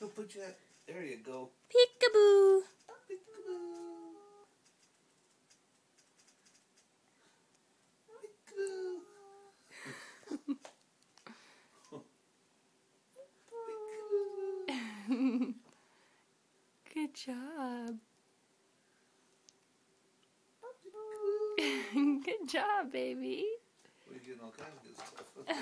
Go put your. There you go. Peekaboo. Peekaboo. Peekaboo. Good job. Good job, baby. We're getting all kinds of good stuff.